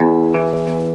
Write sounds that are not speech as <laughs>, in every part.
That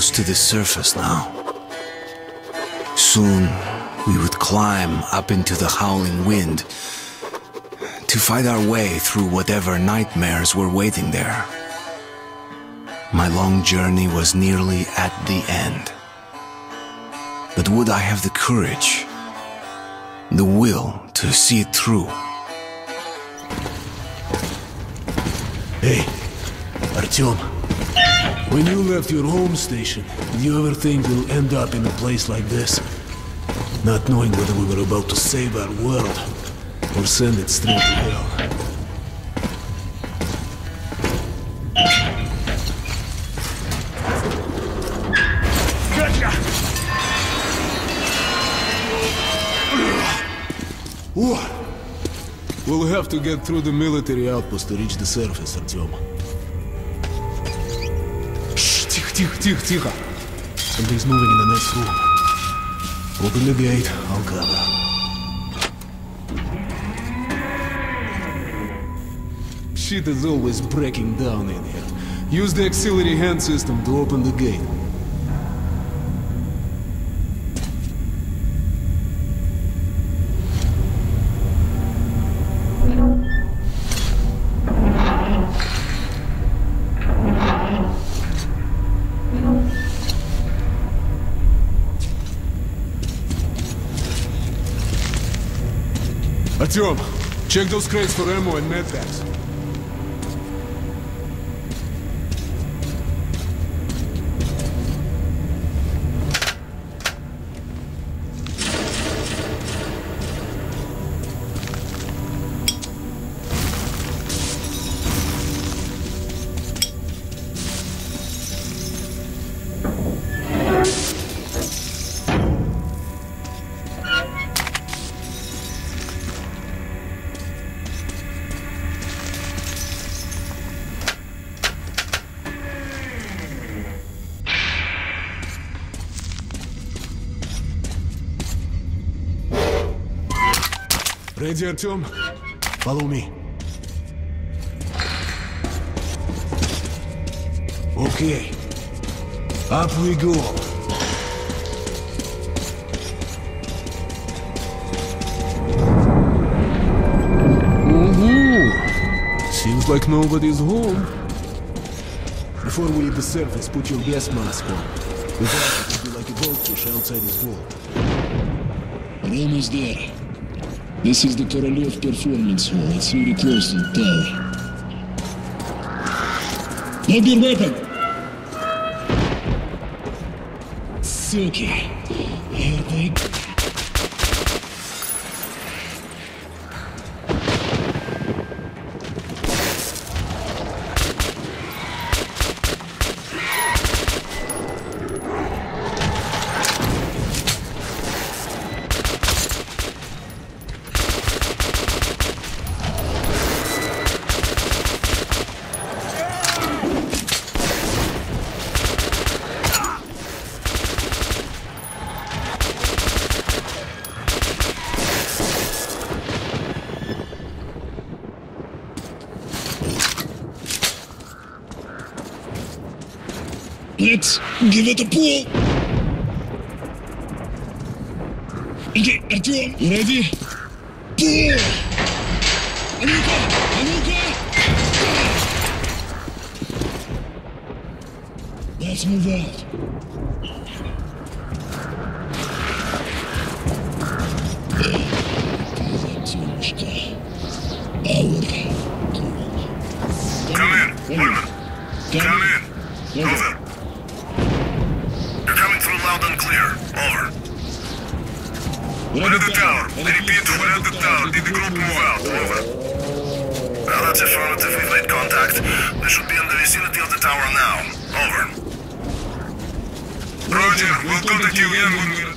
close to the surface now. Soon, we would climb up into the howling wind to fight our way through whatever nightmares were waiting there. My long journey was nearly at the end. But would I have the courage, the will to see it through? Hey, Artyom. When you left your home station, did you ever think we'll end up in a place like this? Not knowing whether we were about to save our world or send it straight to hell. What? We'll have to get through the military outpost to reach the surface, Artyom. тихо, тихо, тихо, тихо. Something's moving in the next room. Open the gate, I'll cover. Shit is always breaking down in here. Use the auxiliary hand system to open the gate. Artyom, check those crates for ammo and medpacks. Ready, Artyom? Follow me. Okay. Up we go. Seems like nobody's home. Before we leave the surface, put your gas mask on. Without it, you'll be like a goldfish outside his wall. We're almost there. This is the Korolev Performance Hall. It's really close to the tower. Drop your weapon! Suki. Here they give it a pull. Okay, Artyom, you we're the tower. Did the group move out? Over. Well, that's affirmative. We've made contact. They should be in the vicinity of the tower now. Over. Roger. We'll contact you again when we're...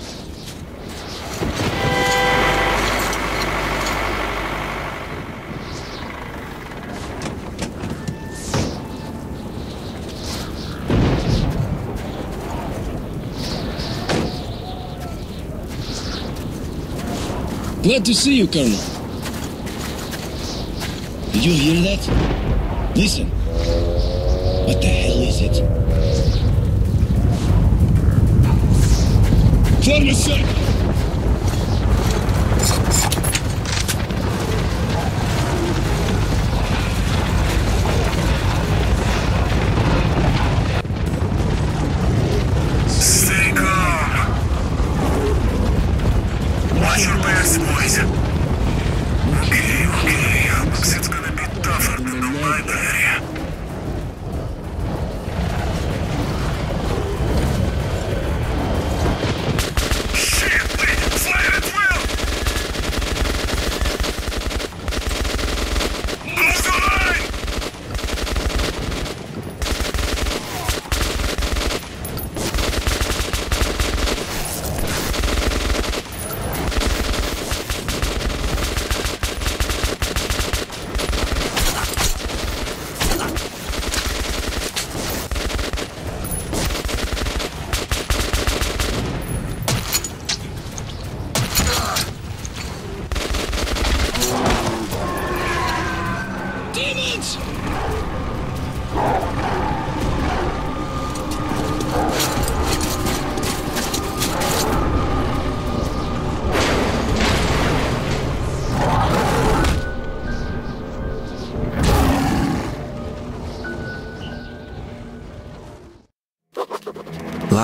Glad to see you, Colonel. Did you hear that? Listen. What the hell is it? Form a circle!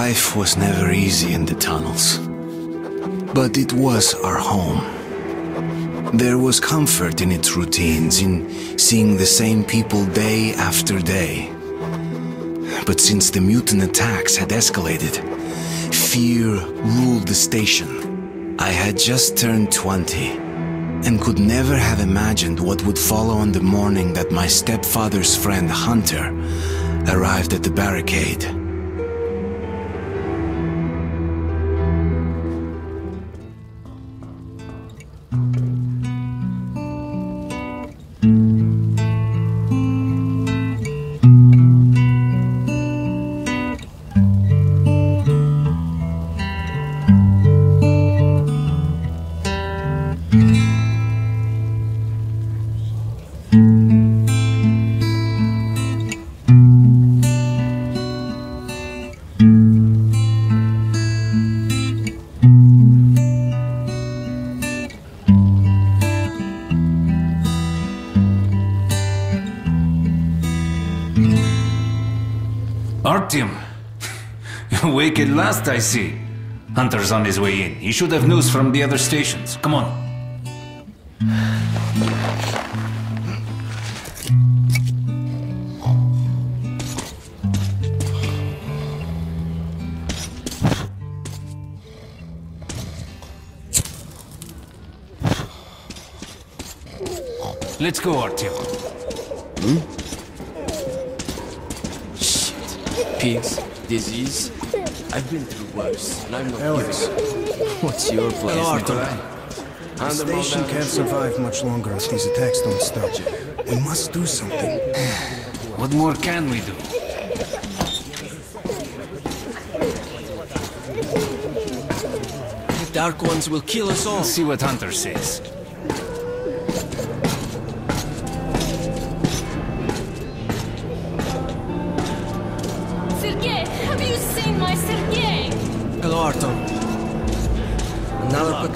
Life was never easy in the tunnels. But it was our home. There was comfort in its routines, in seeing the same people day after day. But since the mutant attacks had escalated, fear ruled the station. I had just turned 20 and could never have imagined what would follow on the morning that my stepfather's friend Hunter arrived at the barricade. I see. Hunter's on his way in. He should have news from the other stations. Come on. Let's go, Artyom. Hmm? Pigs, disease. I've been through worse, and I'm not Alex, What's your plan? Hello, Arthur. The station can't survive much longer if these attacks don't stop. We must do something. What more can we do? The Dark Ones will kill us all. Let's see what Hunter says.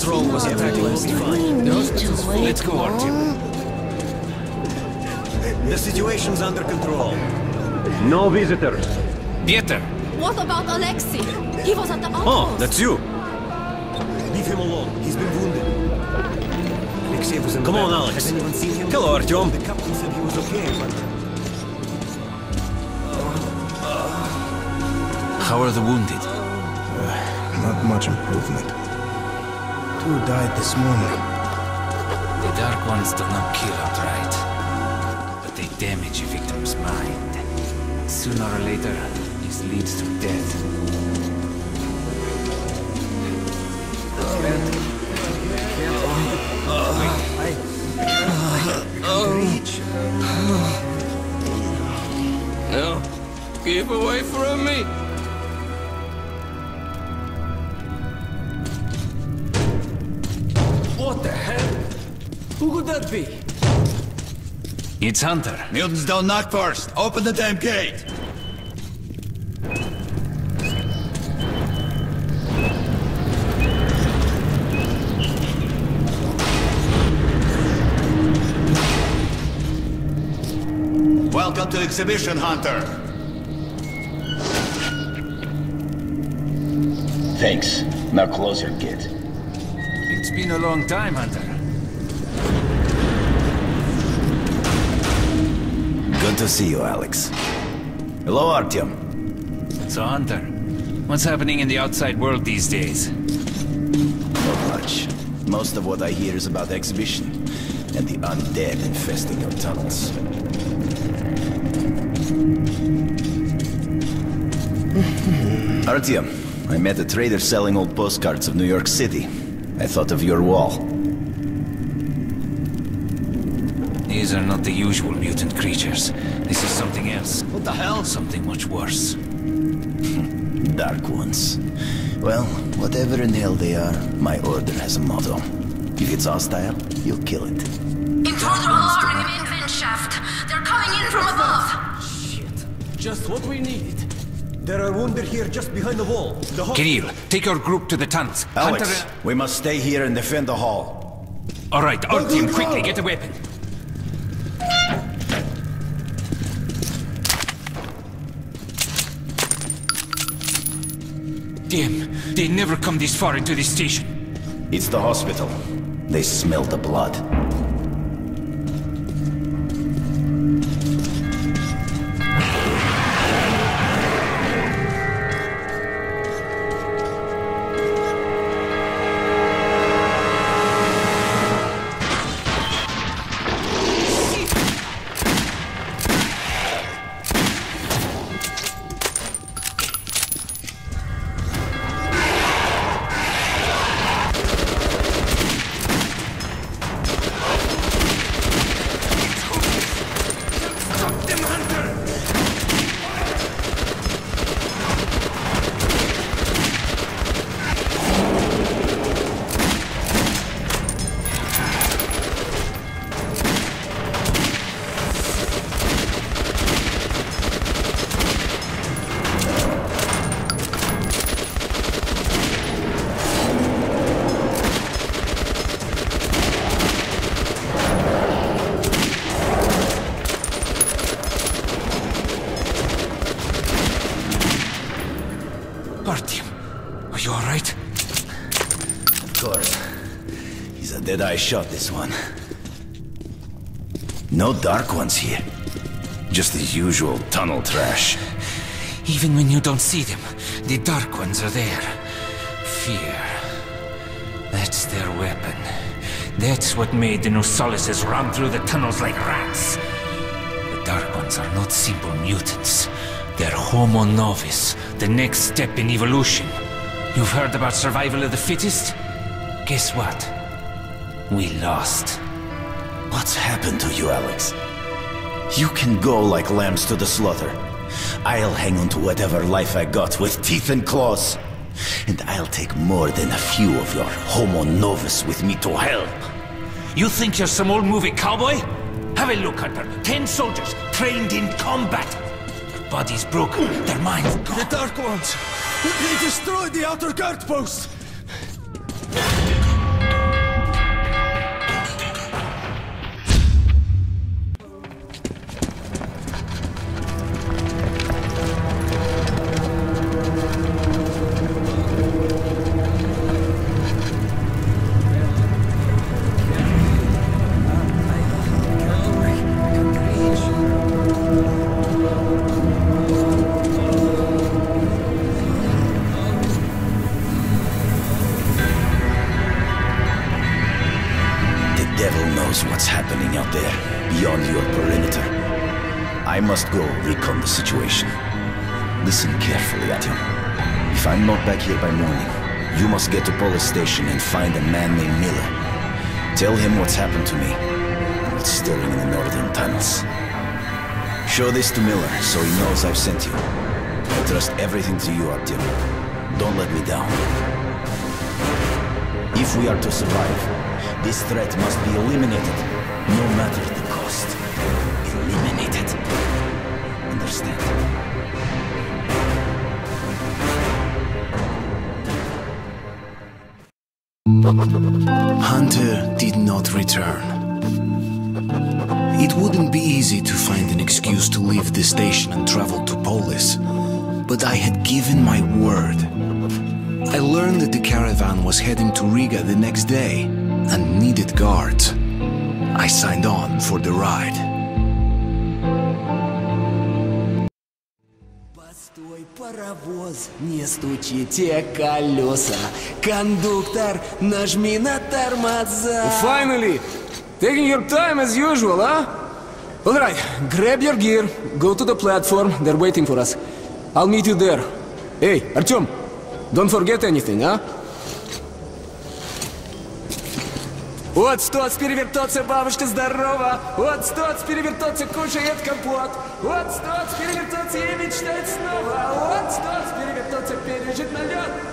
Patrol was attacked last night. The hospital's full. Let's go, Artyom. The situation's under control. No visitors. Pieter! What about Alexei? He was at the oh, outpost. Oh, that's you. Leave him alone. He's been wounded. Alexei was in Come on, battle. Alex. Has anyone seen him? Hello, Artyom. The captain said he was okay, but How are the wounded? Uh, not much improvement. Two died this morning. The Dark Ones do not kill outright, but they damage a victim's mind. Sooner or later, this leads to death. No. Keep away from me. Could that be? It's Hunter. Mutants don't knock first. Open the damn gate. Welcome to Exhibition Hunter. Thanks. Now closer, kid. It's been a long time, Hunter. To see you, Alex. Hello, Artyom. So, Hunter, what's happening in the outside world these days? Not much. Most of what I hear is about the exhibition and the undead infesting your tunnels. <laughs> Artyom, I met a trader selling old postcards of New York City. I thought of your wall. These are not the usual mutant creatures. This is something else. What the hell? Something much worse. <laughs> Dark ones. Well, whatever in hell they are, my order has a motto. If it's hostile, you'll kill it. Intruder alarm in the main shaft. They're coming in from above. Shit. Just what we needed. there are wounded here just behind the wall. The ho- Kirill, take your group to the tunnels. Alex, Hunter... Uh, we must stay here and defend the hall. All right, our team, quickly, get a weapon. Damn, they never come this far into this station. It's the hospital. They smell the blood. He's shot, this one. No dark ones here. Just the usual tunnel trash. Even when you don't see them, the Dark Ones are there. Fear. That's their weapon. That's what made the Nosalises run through the tunnels like rats. The Dark Ones are not simple mutants. They're Homo Novus, the next step in evolution. You've heard about survival of the fittest? Guess what? We lost. What's happened to you, Alex? You can go like lambs to the slaughter. I'll hang on to whatever life I got with teeth and claws. And I'll take more than a few of your homo novus with me to help. You think you're some old movie cowboy? Have a look, at Hunter. Ten soldiers trained in combat. Their bodies broken, their minds gone. The Dark Ones! They destroyed the outer guard post! Perimeter. I must go recon the situation. Listen carefully, Artyom. If I'm not back here by morning, you must get to Polis station and find a man named Miller. Tell him what's happened to me, and what's stirring in the northern tunnels. Show this to Miller, so he knows I've sent you. I trust everything to you, Artyom. Don't let me down. If we are to survive, this threat must be eliminated, no matter Hunter did not return. It wouldn't be easy to find an excuse to leave the station and travel to Polis, but I had given my word. I learned that the caravan was heading to Riga the next day and needed guards. I signed on for the ride. Паровоз, не стучите колеса. Кондуктор, нажми на тормоза. Finally! Taking your time as usual, huh? Alright, grab your gear, go to the platform, they're waiting for us. I'll meet you there. Hey, Artyom, don't forget anything, huh? Вот стоц перевертоться, бабушка здорова! Вот стоц перевертоться, кушает компот! Вот стоц перевертоться и мечтает снова! Вот стоц перевертоться, пережит налет!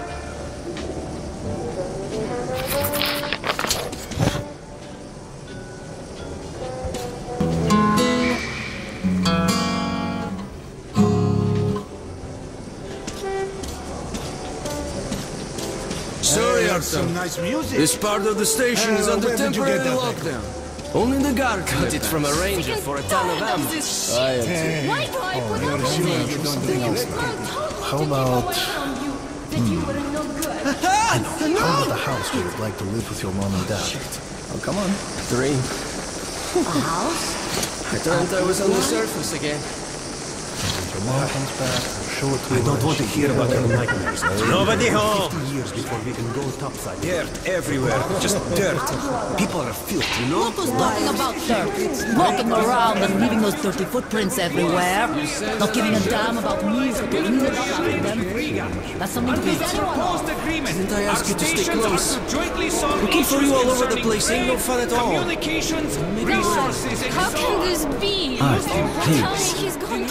Sorry, Artem. nice music. This part of the station is Uh, under where did you get temporary that lockdown. Only the guard Got it from a ranger for a ton of ammo. Why do I put up with it? How about... You were <laughs> no good. I know. How about the house you would like to live with your mom and dad? Oh, come on. Three. A house? I thought I was on the surface again. When your mom comes back, show it I don't want to hear about your nightmares. Nobody home. 50 years before we can go topside. Dirt everywhere. Just dirt. People are filth, you know? What was talking about dirt? Walking around and leaving those dirty footprints everywhere. Not giving a damn about me or cleaning it them. That's something to be proud of. Didn't I ask you to stay close? Looking for you all over the place ain't no fun at all. God, how can this be? Arthur, Tell me please. he's going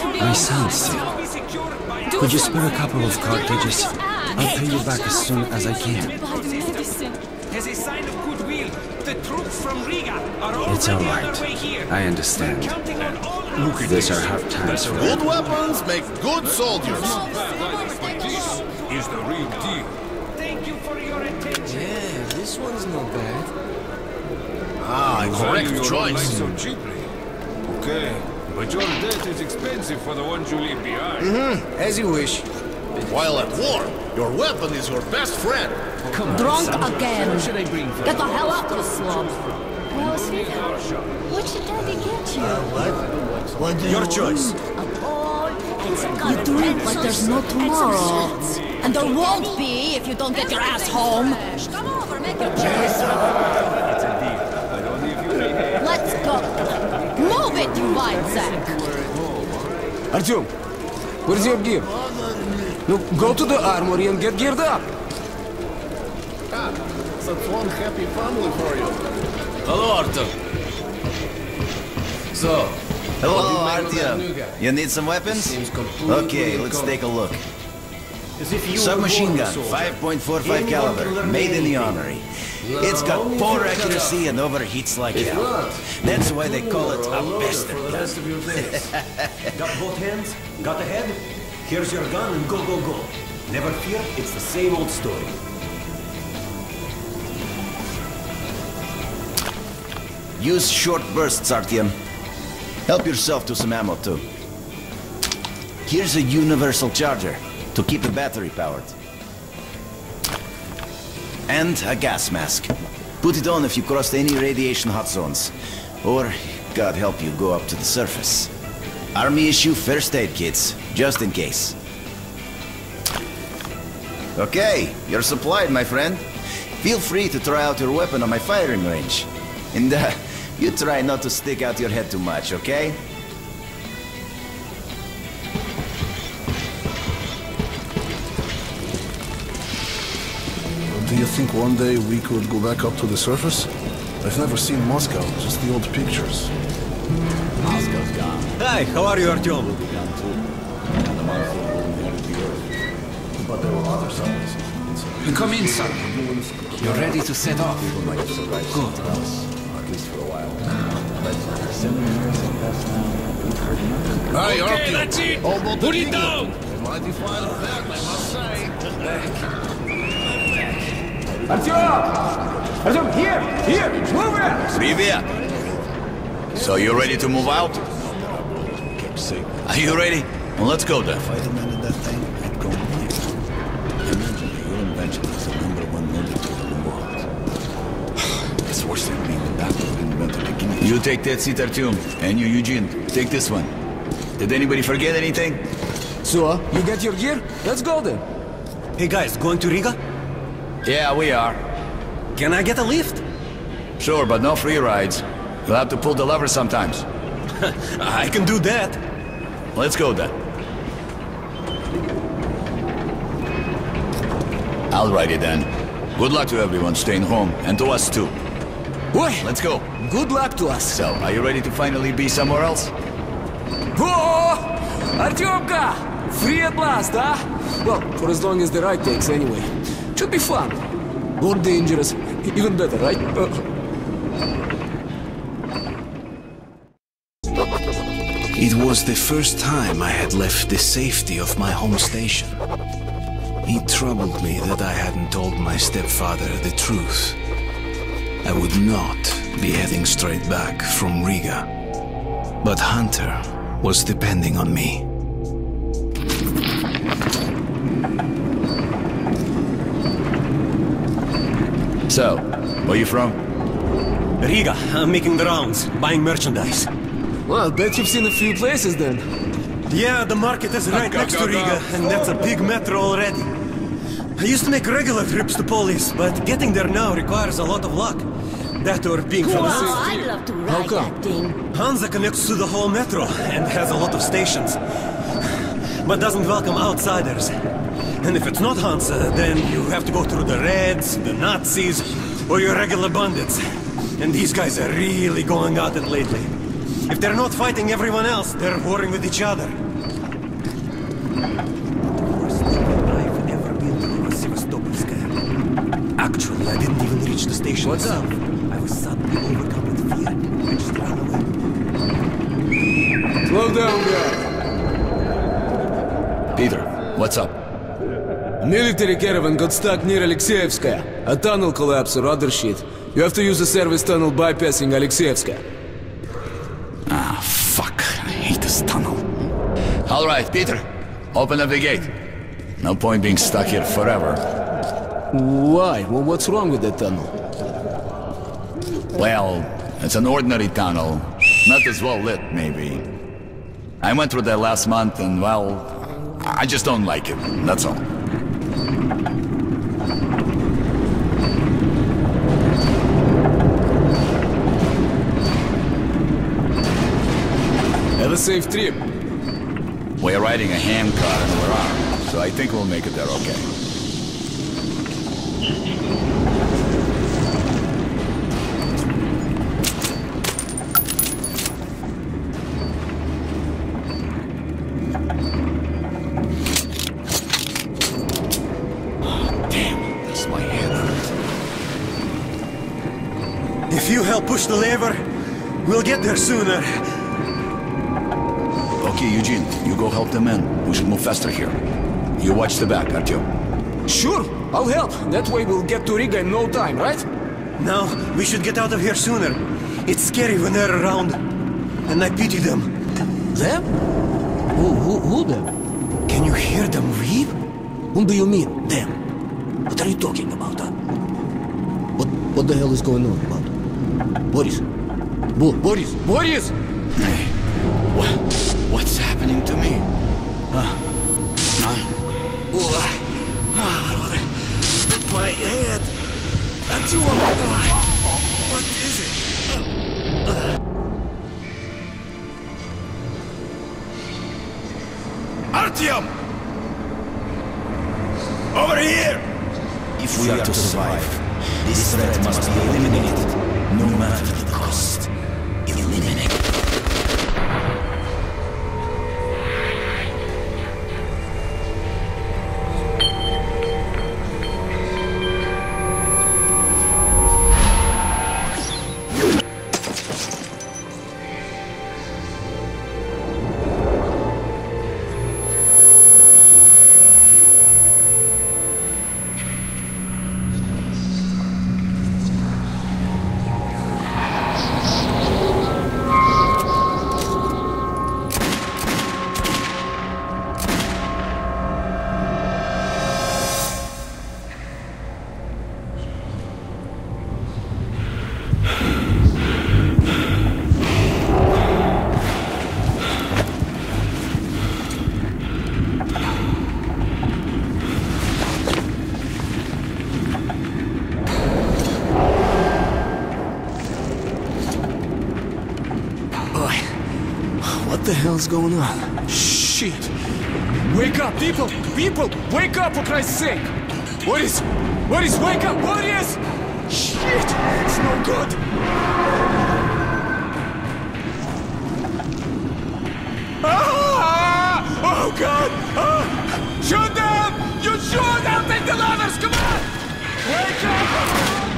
Could you spare a couple of cartridges? I'll pay you back as soon as I can. Buy. As a sign of goodwill, the troops from Riga are already It's all on right. their way here. I understand. Counting on all These are hard times for Good weapons make good soldiers. This is the real deal. Thank you for your attention. Yeah, this one's not bad. Ah, correct choice. so cheaply. Okay, but your debt is expensive for the ones you leave behind. Mm-hmm. As you wish. While at war, your weapon is your best friend. Drunk again. Get the hell out, you slob. Well, sweetheart, what should daddy get you? What do Your choice. You drink like there's no tomorrow. And there won't be if you don't get your ass home. Come over, make your choice. Let's go. Move it, you white sack. Artyom, where's your gear? No, go to the armory and get geared up. Ah, That's one happy family for you. Hello, Arthur. So, Hello, Artyom. You need some weapons? Okay, let's take a look. Submachine gun, 5.45 caliber, made in the armory. It's got poor accuracy and overheats like hell. That's why they call it a bastard gun. <laughs> Got both hands? Got the head? Here's your gun and go, go, go. Never fear, it's the same old story. Use short bursts, Artyom. Help yourself to some ammo, too. Here's a universal charger to keep the battery powered. And a gas mask. Put it on if you crossed any radiation hot zones. Or, God help you, go up to the surface. Army issue first aid kits, just in case. Okay, you're supplied, my friend. Feel free to try out your weapon on my firing range. And uh, <laughs> you try not to stick out your head too much, okay? Think one day we could go back up to the surface? I've never seen Moscow, just the old pictures. Moscow's gone. Hi, how are you, Artyom? But there were other signs. Come in, son. You're ready to set off. Good. At least for a while. Uh, Hi, Okay, Artyom. that's it. Put it illegal. down. A mighty fine effect, I must say. Артем! Артем, here! Here! Move it! Привет! So you ready to move out? Are you ready? Well, let's go then. If I'd have landed that thing, I'd go mine. Imagine that your invention is the number one murder tool in the world. It's worse than being the doctor who invented the guinea You take that seat, Artyom, and you, Eugene, take this one. Did anybody forget anything? So, you get your gear? Let's go then. Hey guys, going to Riga? Yeah, we are. Can I get a lift? Sure, but no free rides. You'll have to pull the lever sometimes. <laughs> I can do that. Let's go then. I'll ride it then. Good luck to everyone staying home, and to us too. Boy, let's go. Good luck to us. So, are you ready to finally be somewhere else? Oh! Artyomka! Free at last, huh? Well, for as long as the ride takes anyway. Should be fun. More dangerous. Even better, right? Uh, It was the first time I had left the safety of my home station. It troubled me that I hadn't told my stepfather the truth. I would not be heading straight back from Riga. But Hunter was depending on me. So, where you from? Riga, I'm making the rounds, buying merchandise. Well, I bet you've seen a few places then. Yeah, the market is right Go, next go, to go. Riga, and that's a big metro already. I used to make regular trips to Polis, but getting there now requires a lot of luck. That or being from the Wow, city. Oh, I'd love to ride that thing. Hansa connects to the whole metro and has a lot of stations, but doesn't welcome outsiders. And if it's not Hansa, then you have to go through the Reds, the Nazis, or your regular bandits. And these guys are really going at it lately. If they're not fighting everyone else, they're warring with each other. I've ever been through was Sevastopolskaya. Actually, I didn't even reach the station What's up? itself. I was suddenly overcome with fear. I just ran away. Slow down, guy. Peter, what's up? A military caravan got stuck near Alexeyevskaya. A tunnel collapse or other shit. You have to use the service tunnel bypassing Alexeyevskaya. Ah, fuck. I hate this tunnel. All right, Peter. Open up the gate. No point being stuck here forever. Why? Well, what's wrong with that tunnel? Well, it's an ordinary tunnel. Not as well lit, maybe. I went through that last month and, well, I just don't like it. That's all. Safe trip. We're riding a hand car and we're armed, so I think we'll make it there okay. Oh, damn, this my head. If you help push the lever, we'll get there sooner. Okay, Eugene, you go help them in. We should move faster here. You watch the back, Artyom. Sure, I'll help. That way we'll get to Riga in no time, right? Now, we should get out of here sooner. It's scary when they're around. And I pity them. Them? Who, who, who them? Can you hear them weep? Whom do you mean, them? What are you talking about, huh? What, what the hell is going on about? Boris? Bo Boris? Boris! Hey, what, what's happening to me? My head! That's you! What is it? Artyom! Over here! If we are to survive, this threat must be eliminated, no matter the cost. Eliminate. Hell's going on? Shit! Wake up, people! People! Wake up, for Christ's sake! What is... What is... Wake up! What is... Shit! It's no good! Ah! Oh, God! Ah! Shoot them! You shoot! I'll take the ladders! Come on! Wake up!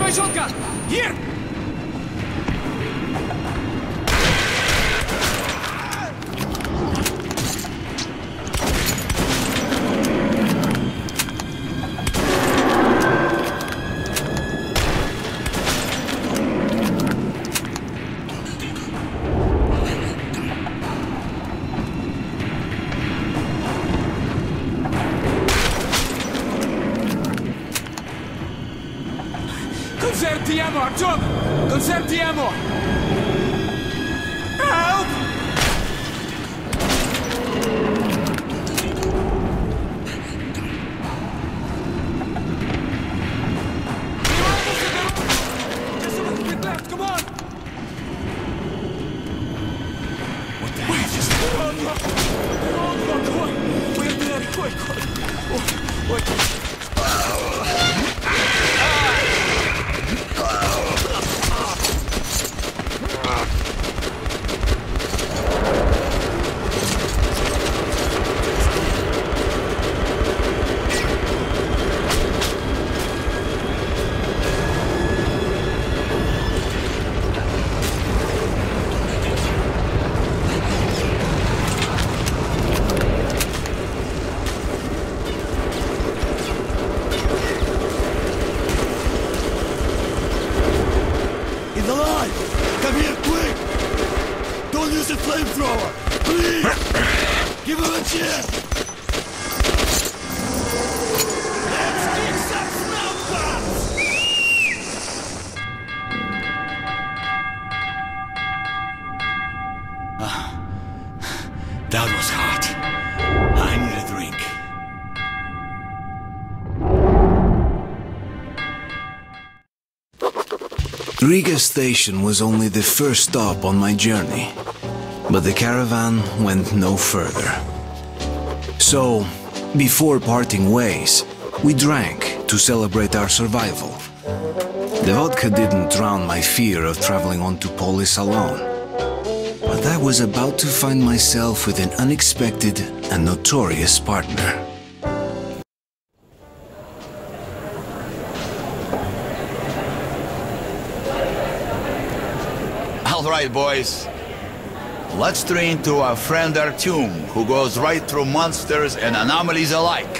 Artyom, take my shotgun! Here! Riga station was only the first stop on my journey, but the caravan went no further. So, before parting ways, we drank to celebrate our survival. The vodka didn't drown my fear of traveling on to Polis alone. But I was about to find myself with an unexpected and notorious partner. Right, boys. Let's train to our friend Artyom, who goes right through monsters and anomalies alike.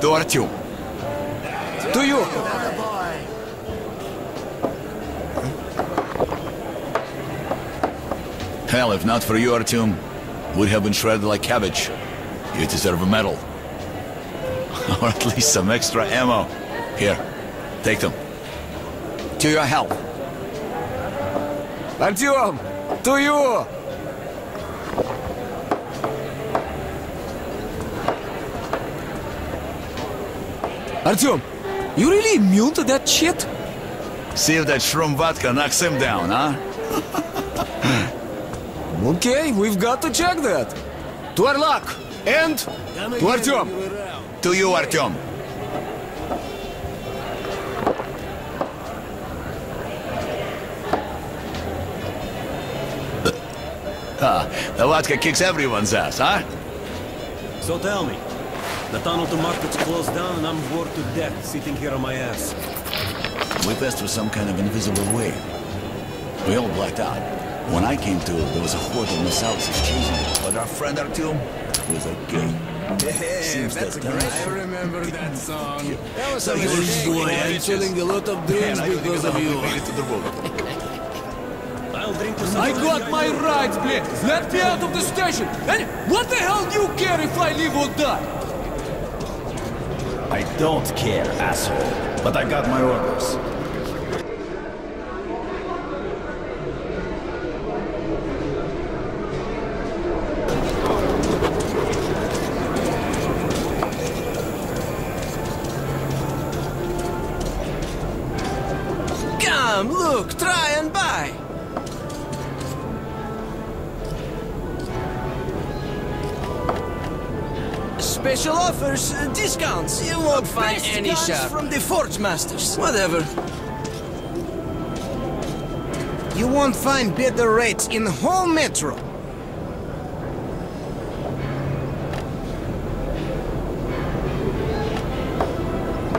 To Artyom. To you. Hell, if not for you, Artyom, would have been shredded like cabbage. You deserve a medal. <laughs> or at least some extra ammo. Here, take them. To your health. Артем, to you. Артем, you really immune to that shit? See if that shroom vodka knocks him down, huh? Okay, we've got to check that. To our luck. And to Артем. To you, Artyom. The vodka kicks everyone's ass, huh? So tell me, the tunnel to market's closed down and I'm bored to death sitting here on my ass. We passed through some kind of invisible way. We all blacked out. When I came to, there was a horde of missiles chasing us. But our friend Artyom was a gay. Seems that's that great. I remember that song. That was So a you good were boy. boy, I'm feeling a lot of dreams because of you. I'll drink to <laughs> I got my rights, please. Let me out of the station. And what the hell do you care if I live or die? I don't care, asshole. But I got my orders. Offers, uh, discounts. You won't find best any guns shop from the Forge Masters. Whatever. You won't find better rates in the whole metro.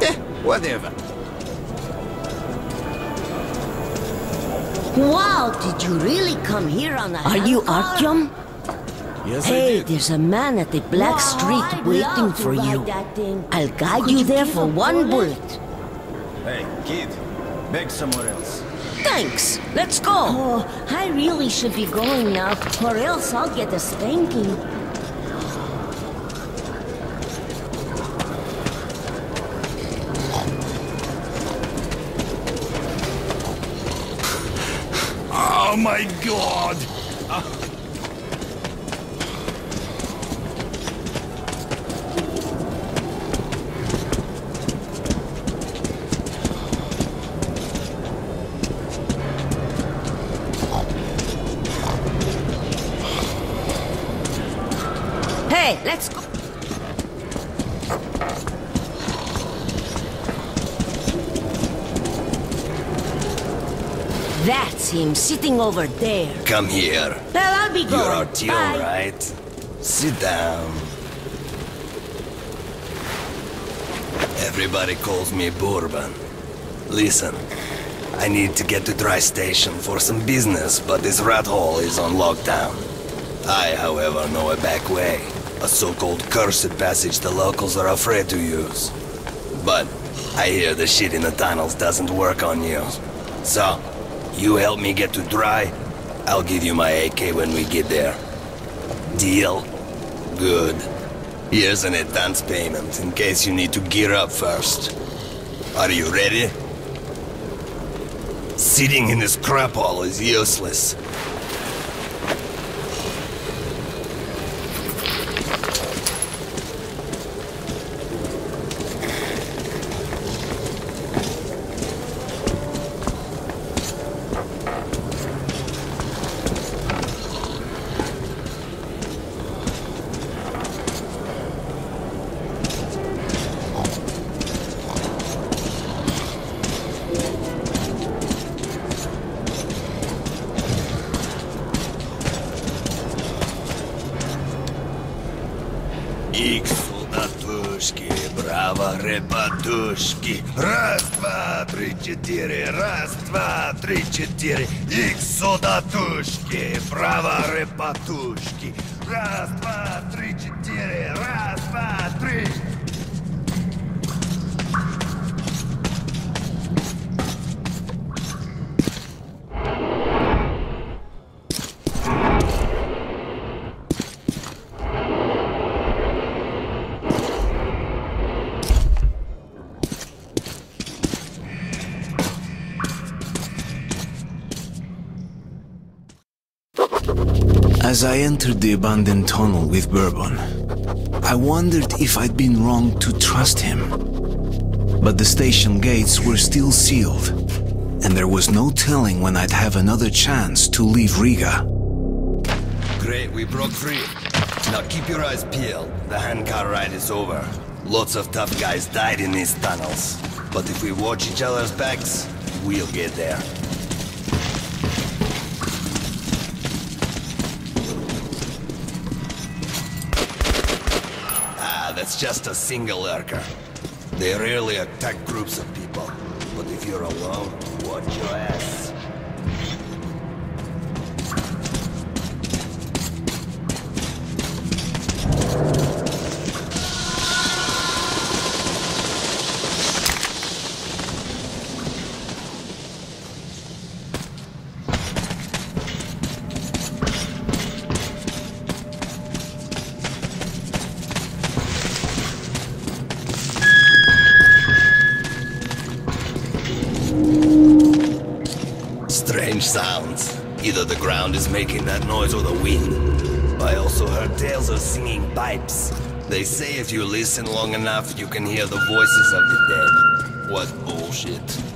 Eh, whatever. Wow, did you really come here on a Are you handcar? Artyom? Yes, I Hey, did. there's a man at the Black Wow, Street I'd waiting for you. I'll guide Could you you there for one bullet? bullet. Hey, kid. Beg somewhere else. Thanks. Let's go. Oh, I really should be going now, or else I'll get a spanking. Oh my god! That's him sitting over there. Come here. Well, I'll be You're going. Artyom, Bye. right? Sit down. Everybody calls me Bourbon. Listen, I need to get to Dry Station for some business, but this rat hole is on lockdown. I, however, know a back way. A so-called cursed passage the locals are afraid to use. But I hear the shit in the tunnels doesn't work on you. So, you help me get to Dry, I'll give you my AK when we get there. Deal? Good. Here's an advance payment in case you need to gear up first. Are you ready? Sitting in this crap hole is useless. As I entered the abandoned tunnel with Bourbon, I wondered if I'd been wrong to trust him. But the station gates were still sealed, and there was no telling when I'd have another chance to leave Riga. Great, we broke free. Now keep your eyes peeled. The handcar ride is over. Lots of tough guys died in these tunnels. But if we watch each other's backs, we'll get there. Just a single lurker. They rarely attack groups of people. But if you're alone, watch your ass. Strange tales of singing pipes. They say if you listen long enough, you can hear the voices of the dead. What bullshit.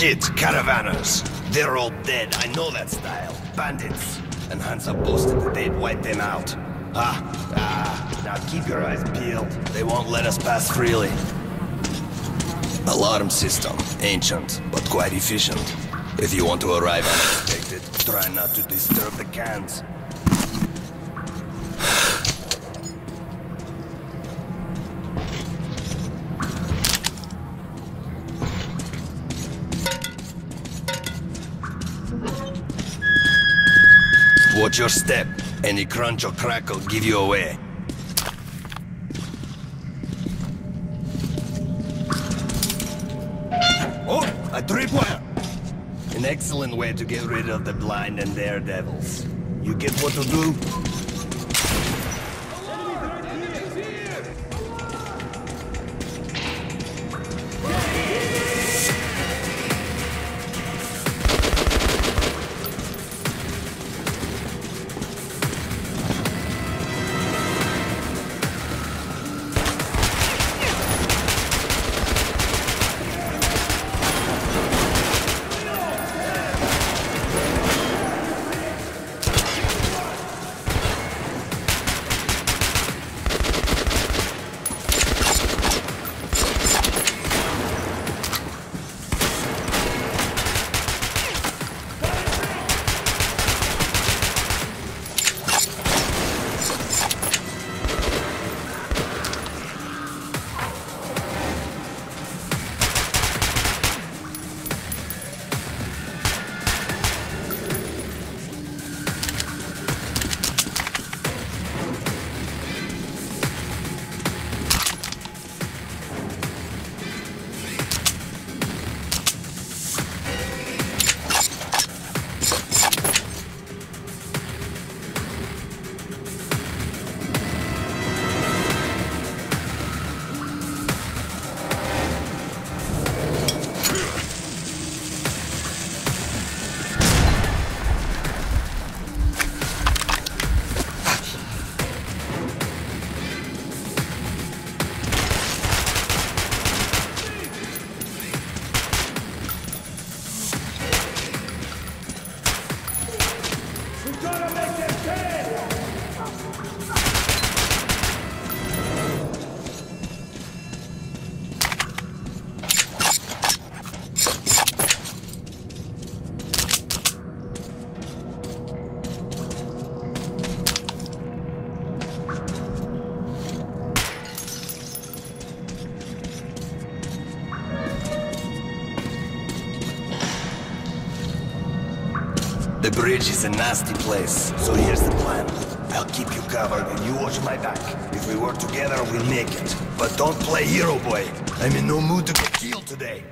Shit, caravanners. They're all dead. I know that style. Bandits. And Hansa boasted that they'd wipe them out. Ah, ah. Now keep your eyes peeled. They won't let us pass freely. Alarm system. Ancient, but quite efficient. If you want to arrive unexpected, try not to disturb the cans. Step. Any crunch or crack will give you away. Oh, a tripwire! An excellent way to get rid of the blind and daredevils. You get what to do? The bridge is a nasty place, so here's the plan. I'll keep you covered and you watch my back. If we work together, we'll make it. But don't play hero boy. I'm in no mood to get killed today.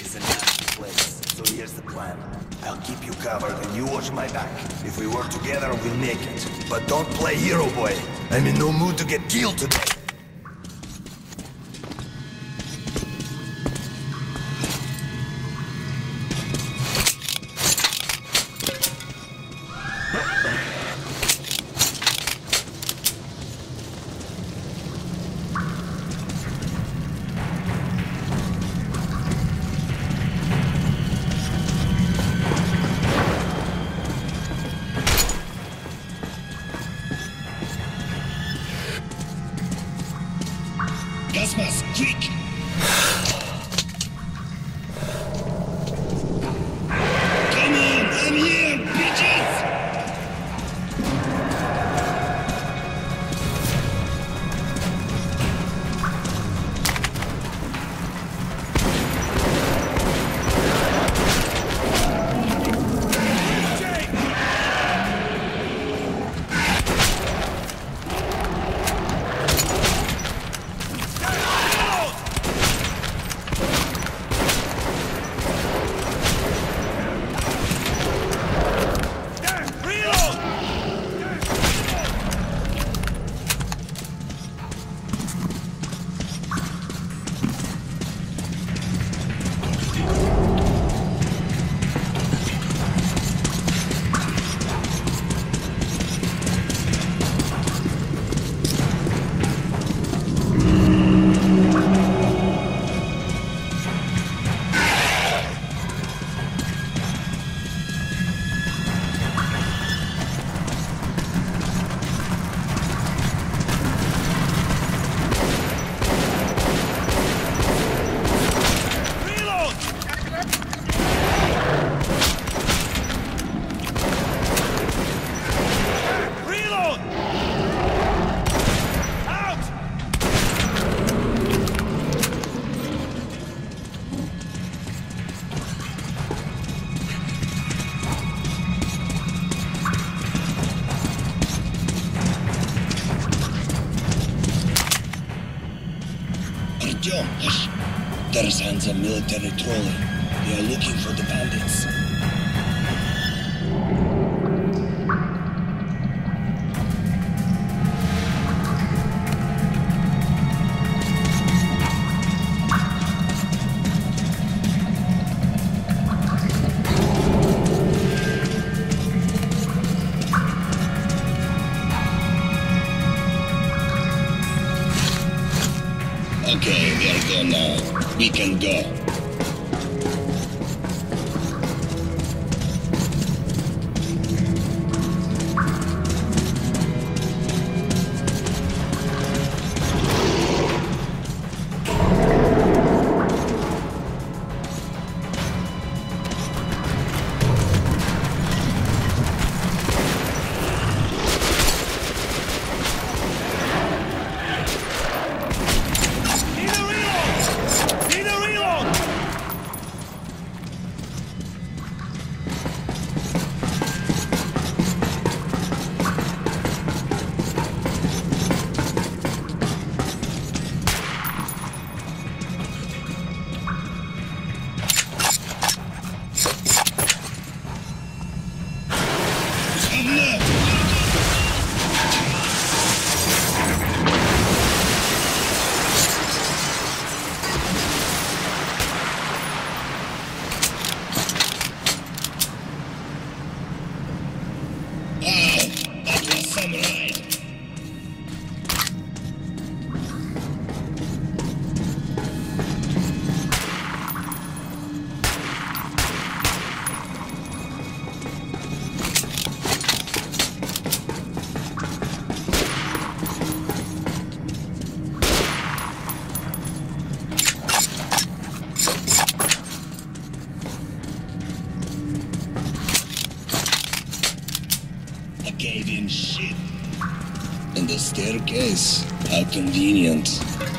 Is a nasty place, so here's the plan. I'll keep you covered and you watch my back. If we work together, we'll make it. But don't play hero boy. I'm in no mood to get killed today. Tarzan's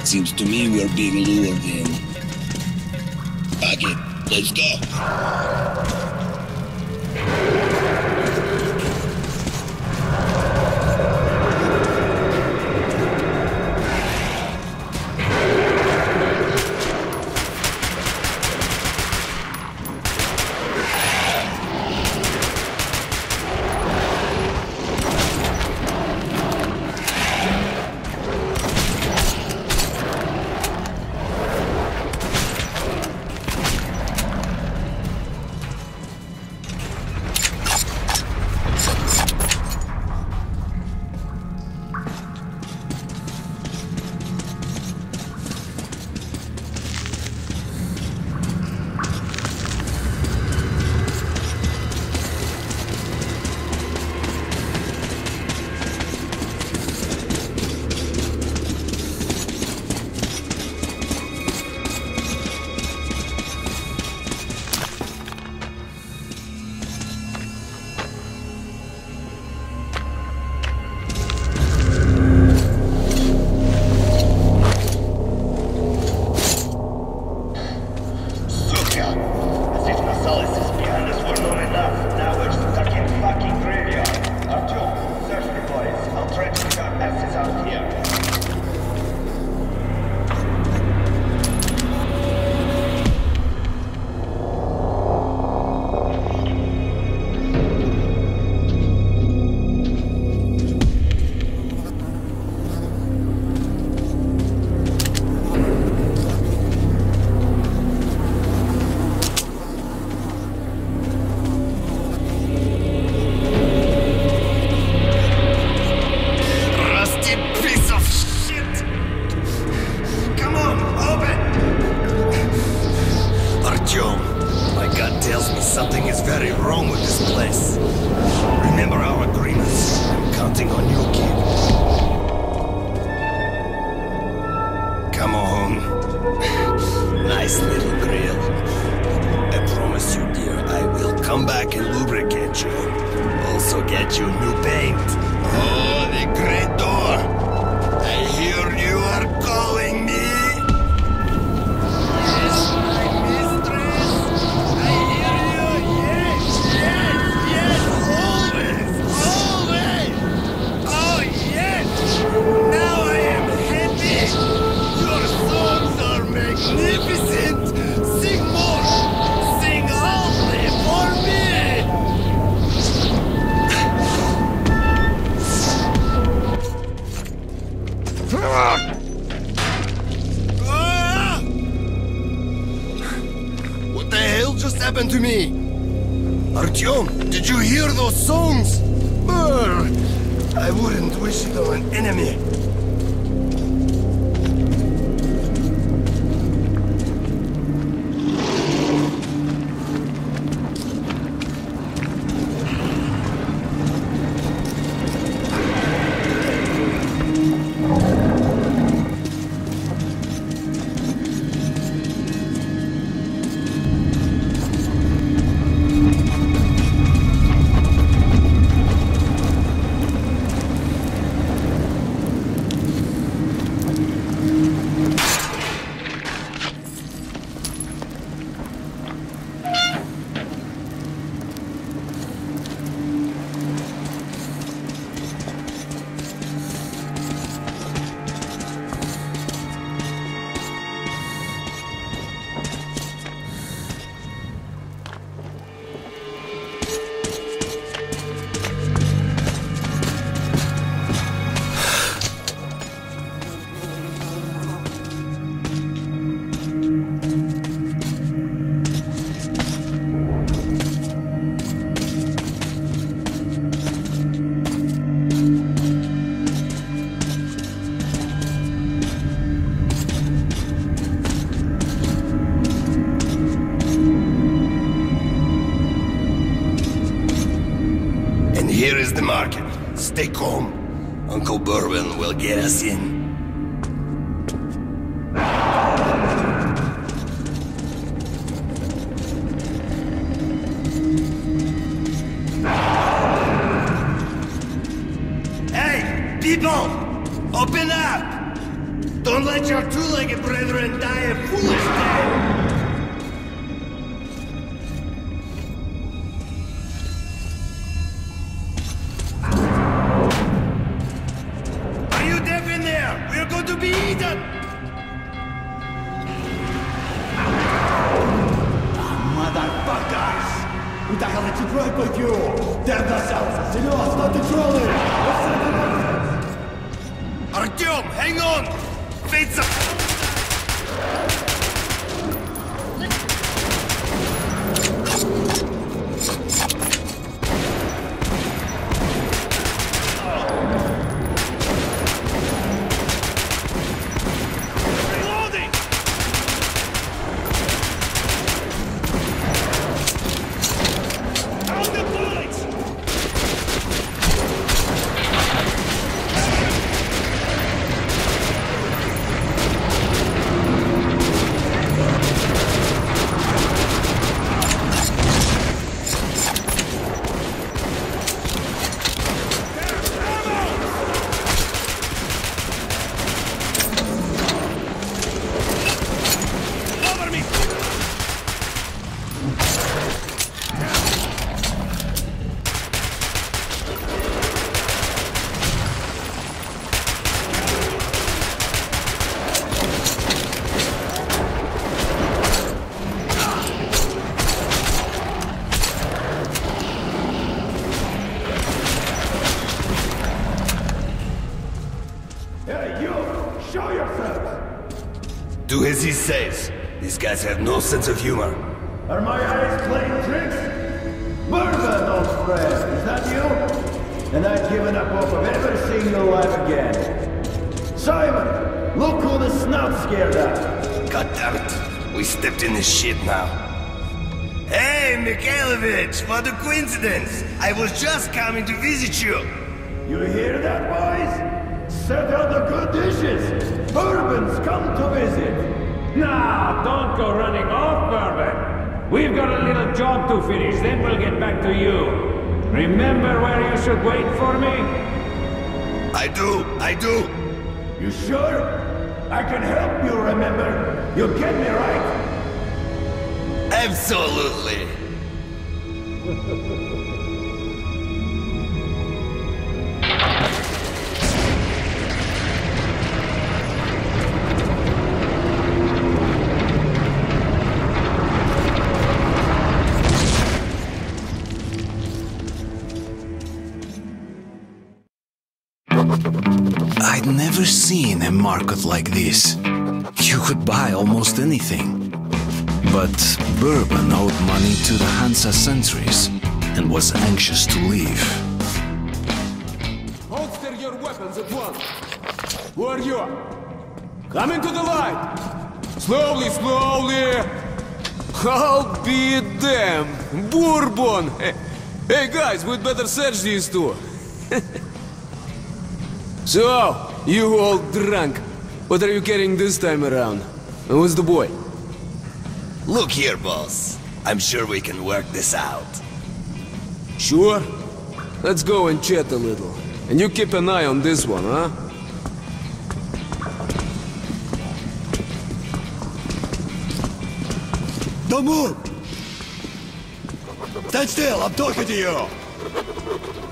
seems to me we are being lured in. take home. Uncle Bourbon will get us in. Artyom, hang on! Fate's sense of humor. Are my eyes playing tricks? Bourbon, old friend, is that you? And I've given up hope of ever seeing your life again. Simon, look who the snout scared at. God damn it. We stepped in this shit now. Hey, Mikhailovich, what a coincidence. I was just coming to visit you. You hear that, boys? Set out the good dishes. Bourbon's come to visit. Now, don't go running off, Bourbon. We've got a little job to finish, then we'll get back to you. Remember where you should wait for me? I do, I do. You sure? I can help you remember. You get me right? Absolutely. <laughs> market like this. You could buy almost anything. But Bourbon owed money to the Hansa sentries and was anxious to leave. Holster your weapons at once. Who are you? Come into the light. Slowly, slowly. I'll be damned. Bourbon. Hey, guys, we'd better search these two. <laughs> so, you all drunk. What are you carrying this time around? And who's the boy? Look here, boss. I'm sure we can work this out. Sure? Let's go and chat a little. And you keep an eye on this one, huh? Don't move! Stand still, I'm talking to you!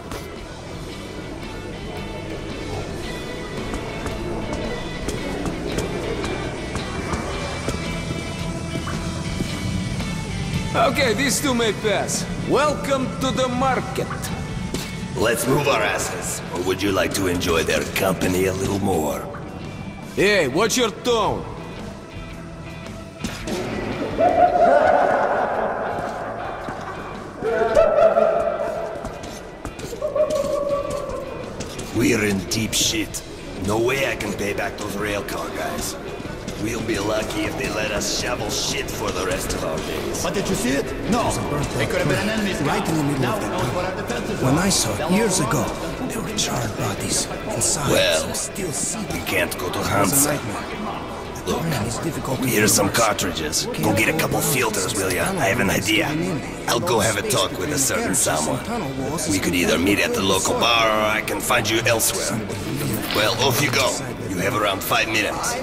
Okay, these two may pass. Welcome to the market. Let's move our asses. Or would you like to enjoy their company a little more? Hey, watch your tone. We're in deep shit. No way I can pay back those railcar guys. We'll be lucky if they let us shovel shit for the rest of our days. But did you see it? No. It could have been an enemy Right in the middle now of we the know what our When. I saw it years ago, there were charred bodies inside Well, some steel seat. We can't go to It was a Hansa. nightmare. Look, here's some cartridges. Go get a couple filters, will ya? I have an idea. I'll go have a talk with a certain someone. We could either meet at the local bar or I can find you elsewhere. Well, off you go. You have around five minutes.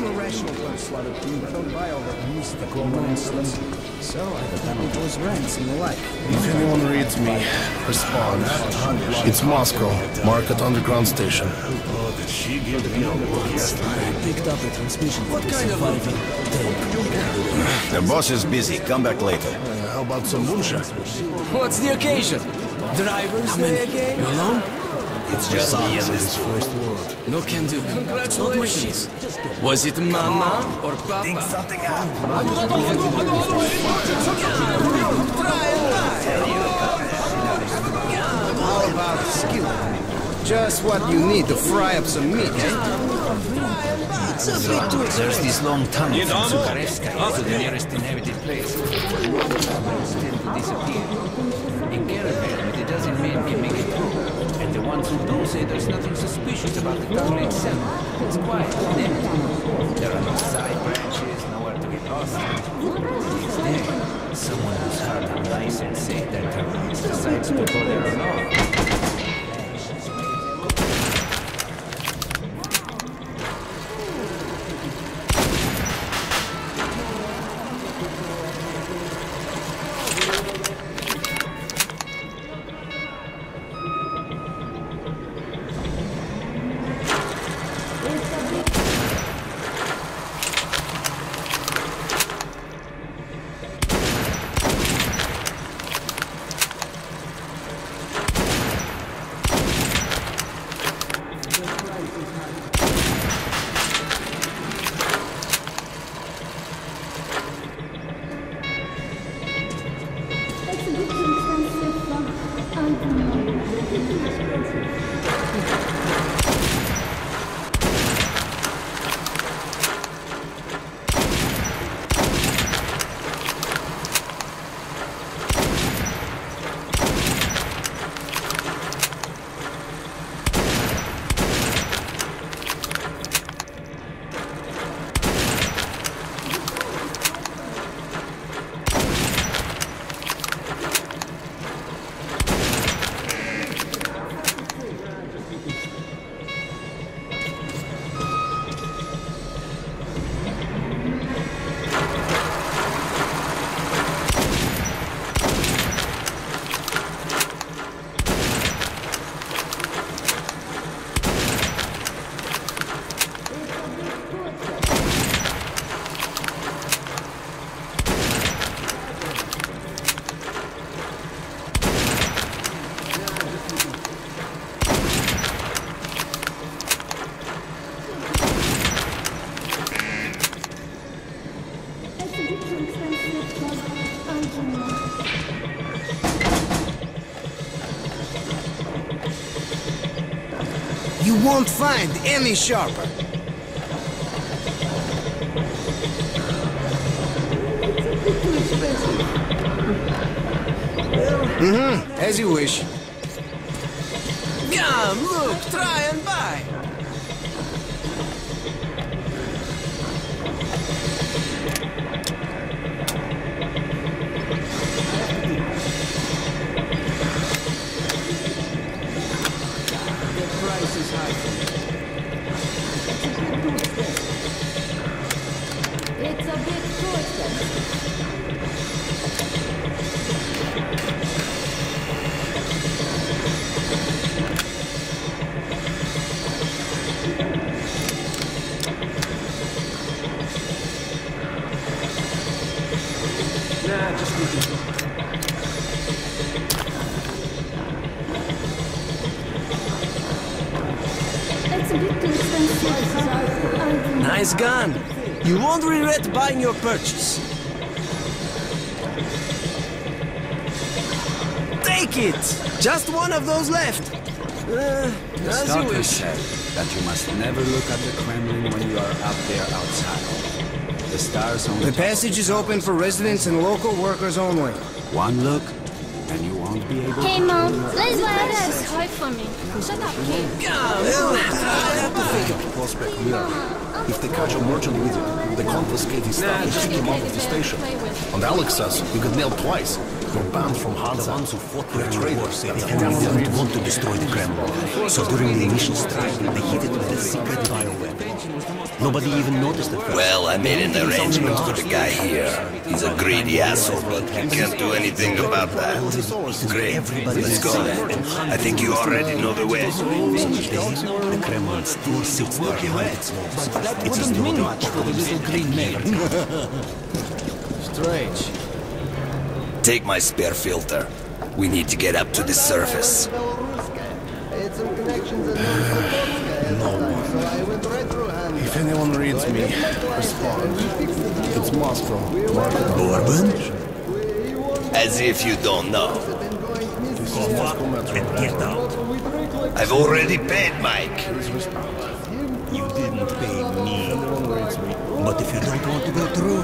So I the tunnel those rents and the like. If anyone reads me, respond. It's Moscow. Market Underground Station. Picked up a transmission. What kind of The boss is busy. Come back later. Uh, how about some moonshine? What's the occasion? Driver's Day again? You alone? It's just me and this First word. No can do. Congratulations. Was it Mama or Papa? Think something out. All about skill. Just what you need to fry up some meat, eh? It's a bit too There's this long tunnel from Sukharevskaya to the nearest inhabited place. Others tend to disappear. In caravan with a dozen men can make it through. The ones who do say there's nothing suspicious about the tunnel itself. It's quiet and empty. There are no side branches, nowhere to get lost. It's there. Someone who's hard nice and safe that tunnel decides to go there alone. Won't find any sharper. Mm-hmm, as you wish. Come, look, try and buy. The price is high for. It's a bit too expensive. Nice gun. You won't regret buying your purchase. Take it! Just one of those left. Uh, The as you wish. said that you must never look at the Kremlin when you are up there outside. The stars on The passage is open for residents and local workers only. One look, And you won't be able Hey, to... Mom, let's buy this. Hide for me. Shut up, kid. Well, I have to fake a Prospekt Mira. If they catch a merchant with it, they confiscate his stuff and kick him out of the station. And Alex says you get nailed twice. You're banned from Hansa. The ones who fought for traitors. The enemy didn't want to destroy the Kremlin. So during the initial strike, they hit it with a secret bioweapon. Nobody even noticed it. Well, I made an arrangement for the guy here. He's a greedy asshole, but we can't do anything about that. Great, let's go. I think you already know the way. The Kremlin still sits there behind its walls. It's as though they much for the little green man. Strange. Take my spare filter. We need to get up to the surface. <sighs> If anyone reads me, respond. It's Moscow. Bourbon? As if you don't know. Go fuck and get out. I've already paid Mike. You didn't pay me. But if you don't want to go through,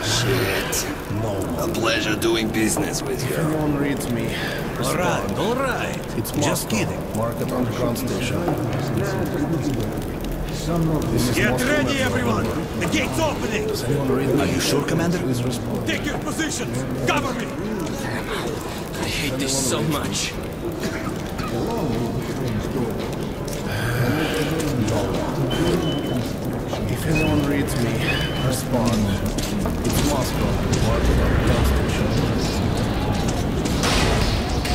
Shit. No. A pleasure doing business with If you. anyone reads me, all right, all right. It's Just Moscow. kidding. Market Underground Station. Get ready, everyone. The gate's opening. Does anyone read? Are you sure, Commander? Take your positions. Cover me. I hate this so much. If anyone reads me, respond. It's Moscow. Market Underground Station.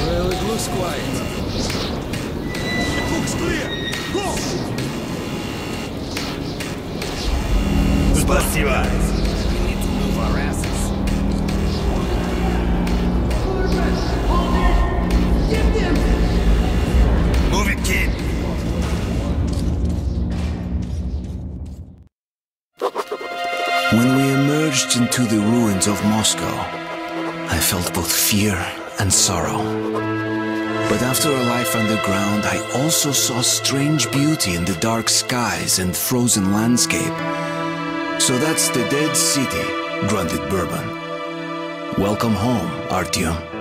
Well, it looks quiet. It Looks clear. Go. Спасибо. We need to move our asses. Move it, kid. When we emerged into the ruins of Moscow, I felt both fear and sorrow. But after a life underground, I also saw strange beauty in the dark skies and frozen landscape. So that's the dead city, grunted Bourbon. Welcome home, Artyom.